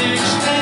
to extend.